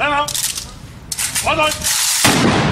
来人，划船！